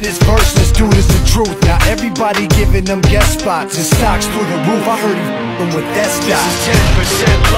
this verse, let's do this the truth. Now everybody giving them guest spots and stocks through the roof. I heard him with that stock. This is 10%